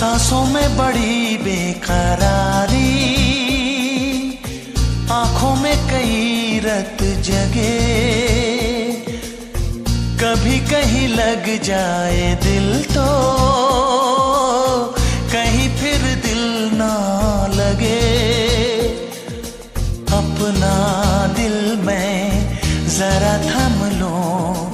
सांसों में बड़ी बेकरारी, आँखों में कई रत जगे। कभी कहीं लग जाए दिल तो कहीं फिर दिल ना लगे। अपना दिल में जरा थम लूँ